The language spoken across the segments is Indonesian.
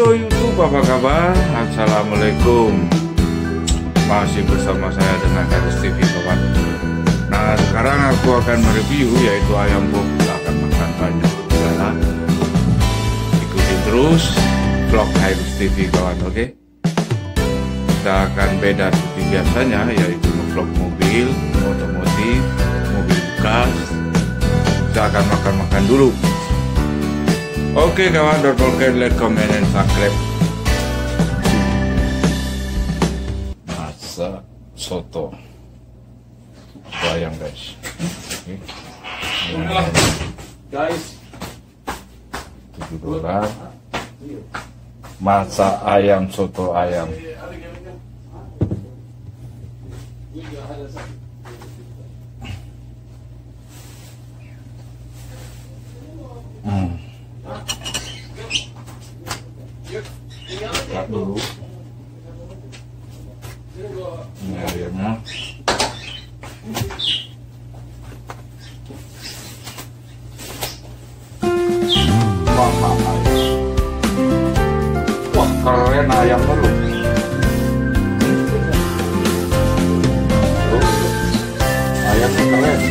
Yo YouTube apa kabar? Assalamualaikum. Masih bersama saya dengan Karis TV kawan Nah sekarang aku akan mereview yaitu ayam Kita akan makan banyak Nah, Ikutin terus vlog Karis TV kawan oke? Okay? Kita akan beda seperti biasanya yaitu vlog mobil, otomotif, mobil bekas. Kita akan makan-makan dulu Oke kawan, don't forget like, comment, and subscribe. Masak soto ayam guys. Oke. Guys, Tujuh dolar. Masak ayam soto ayam. Keren ayam lu. Tuh, Ayamnya keren.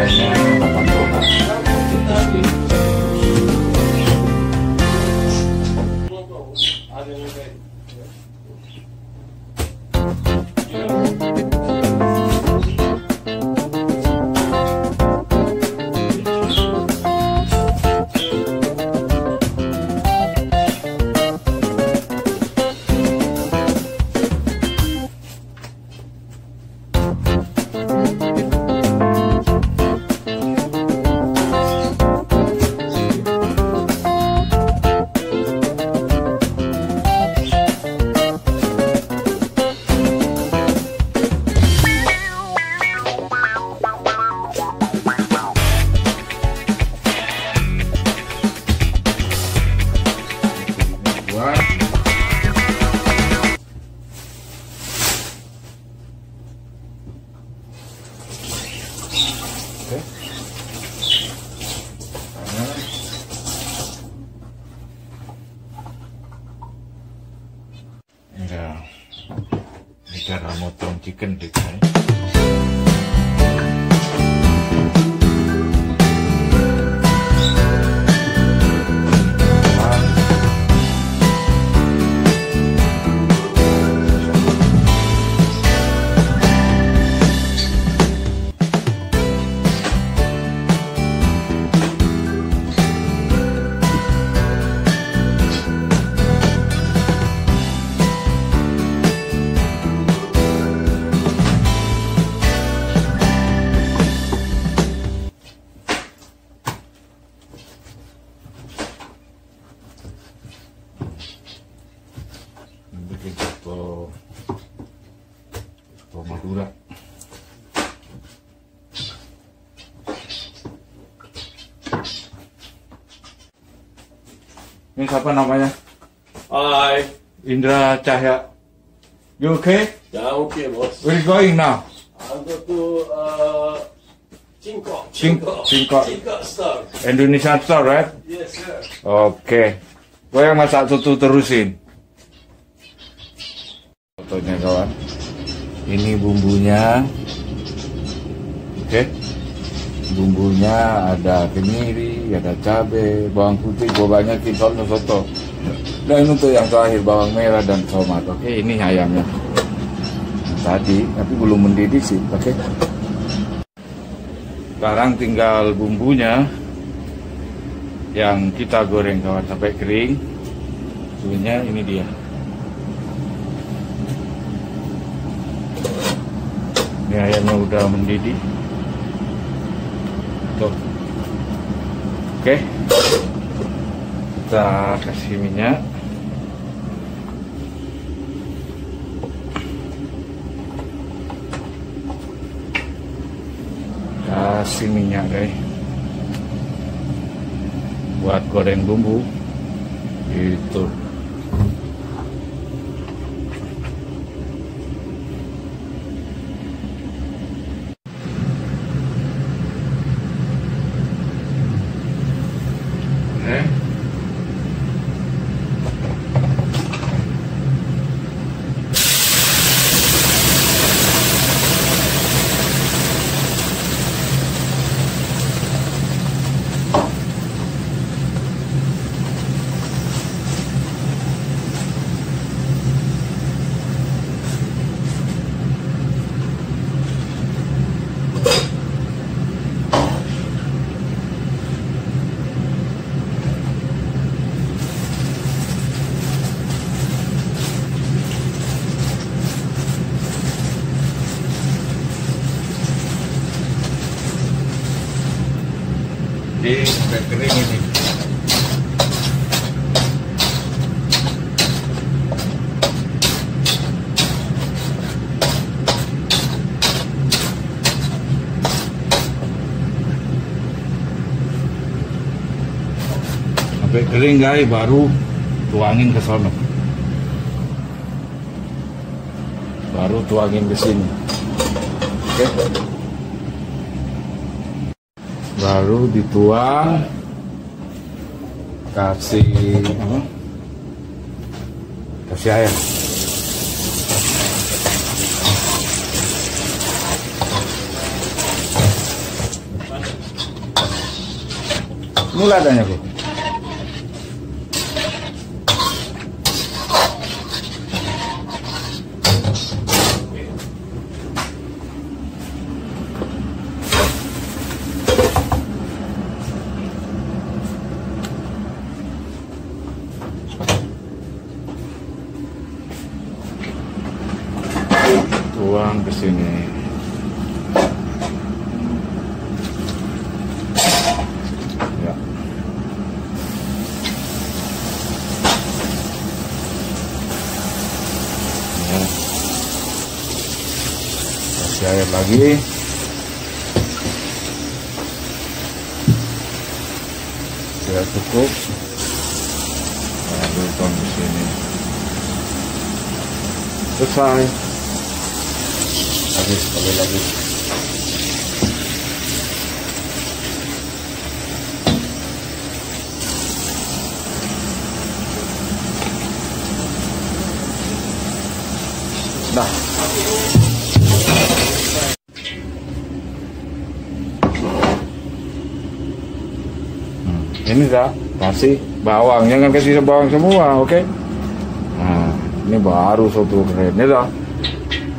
right now. Ini cara motong chicken deh. Madura ini siapa namanya hi. Indra Cahya you okay Yeah, okay, boss. where you going now I'm going to uh, Cingkok. Cing- Cingkok. Cingkok store. Indonesian store right Yes, sir. oke gue yang masak soto terusin sotonya kawan ini bumbunya. Oke. Bumbunya ada kemiri ada cabai bawang putih gue banyakin soalnya soto dan untuk yang terakhir bawang merah dan tomat. Oke ini ayamnya. Tadi tapi belum mendidih sih oke. Sekarang tinggal bumbunya yang kita goreng kawan sampai kering. Bumbunya ini dia ini ayamnya udah mendidih. Tuh. Oke. Kita kasih minyak. Kasih minyak guys. Buat goreng bumbu. Itu sampai kering ini. Sampai kering guys baru tuangin ke sono baru tuangin ke sini. Oke baru dituang kasih kasih air. Mulai adanya bu tuang ke sini. Ya. Ya. kasih air lagi. Sudah cukup. Tuang ke sini. Selesai habis sekali lagi. Dah. Hmm, Ini dah kasih bawang, jangan kasih bawang semua, oke? Nah, ini baru soto keren, ini dah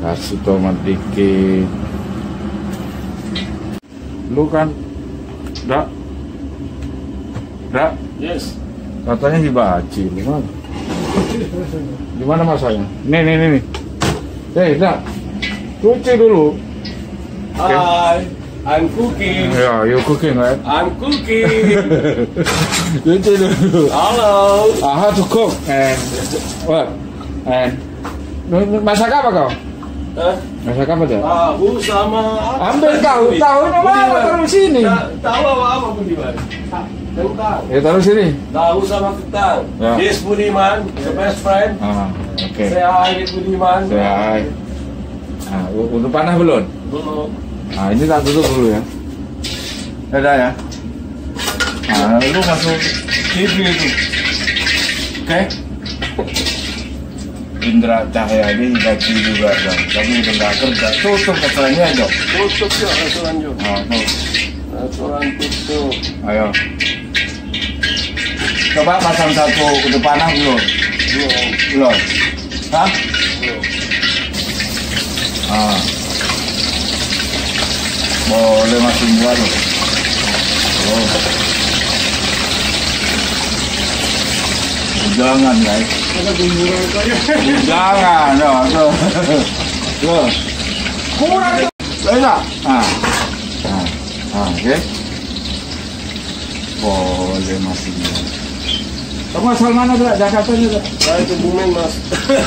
kasih tomat dikit lu kan dak dak Yes. katanya hibaci gimana gimana masanya nih nih nih nih. Eh dak cuci dulu. Hi, I'm cooking. ya you cooking right? I'm cooking. cuci dulu. Ah how to cook and what? And masak apa kau Hah? masak apa tuh Tahu sama ambil tahu tahunya mana taruh sini Ta- Tahu apa apa Budiman? Kentang. ya taruh sini Tahu sama kentang. Ya. Yes Budiman, the best friend. ah oke Say hi Budiman. Saya. Nah, u- udah panah belum? Belum. Nah, ini tak tutup dulu ya. Ada ya. Nah, lu masuk TV itu. Oke? Indra Cahya ini gaji juga dong. Tapi udah nggak kerja. Tutup keselnya aja. Tutup ya. Nah, tuh. Restoran tutup. Ayo. Coba pasang satu udah panah belum? Belum. Belum. Hah? Belum. Ah. Boleh masuk dua loh. Oh. Jangan guys. Jangan. No, no. Tuh. Kurang. Bisa. Ah. Ah. Ah, oke. Boleh masuk dua. Kamu asal mana? Jakarta juga. Saya mas.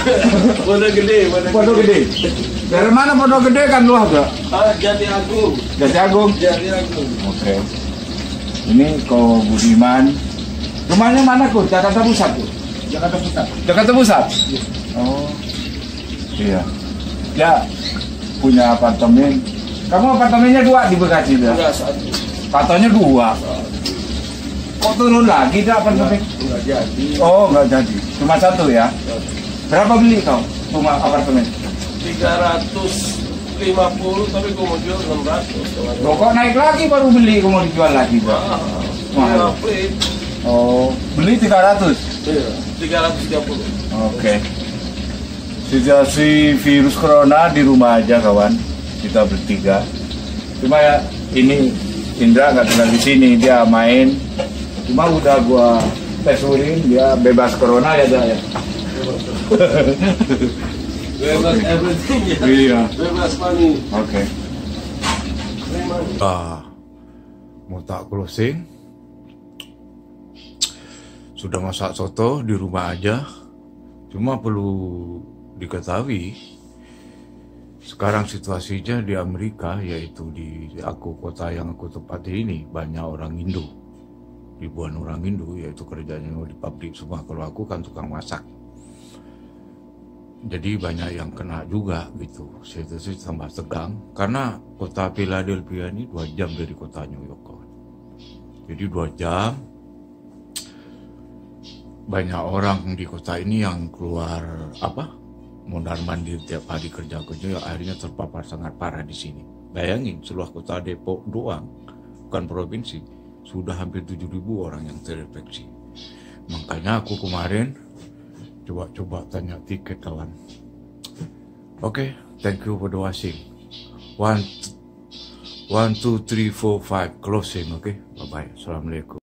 Pondok gede, Pondok Gede. Dari mana Pondok Gede kan gak? Ah, Jati Agung. Jati Agung. Jati Agung. Oke. Ini Ko Budiman. Rumahnya mana kok? Jakarta Pusat tuh. Jakarta Pusat. Jakarta Pusat. Oh. Iya. Ya punya apartemen. Kamu apartemennya dua di Bekasi ya? Enggak satu. Katanya dua. Kok turun lagi dah apartemen? Enggak jadi. Oh, nggak jadi. Cuma satu ya. Berapa beli kau rumah apartemen? 350 tapi gue mau jual 600. Loh, kok naik lagi baru beli, kamu mau dijual lagi, Mahal. Oh, beli 300. Iya, 330. Oke. Situasi virus corona di rumah aja kawan. Kita bertiga. Cuma ya ini Indra nggak tinggal di sini, dia main. Cuma udah gua tes urin, dia bebas corona ya dia ya. Bebas everything ya. Iya. Bebas money. Oke. Money. Ah, mau tak closing. Sudah masak soto di rumah aja. Cuma perlu diketahui sekarang situasinya di Amerika yaitu di aku kota yang aku tempati ini banyak orang Indo. Ribuan orang Indo yaitu kerjanya di pabrik semua. Kalau aku kan tukang masak. Jadi banyak yang kena juga gitu. Situasi tambah tegang. Karena kota Philadelphia ini dua jam dari kota New York. Jadi dua jam banyak orang di kota ini yang keluar apa mondar mandir tiap hari kerja kerja akhirnya terpapar sangat parah di sini. Bayangin seluruh kota Depok doang bukan provinsi sudah hampir 7.000 orang yang terinfeksi. Makanya aku kemarin coba-coba tanya tiket kawan. Oke thank you for the watching. One one two three four five closing oke? Bye bye assalamualaikum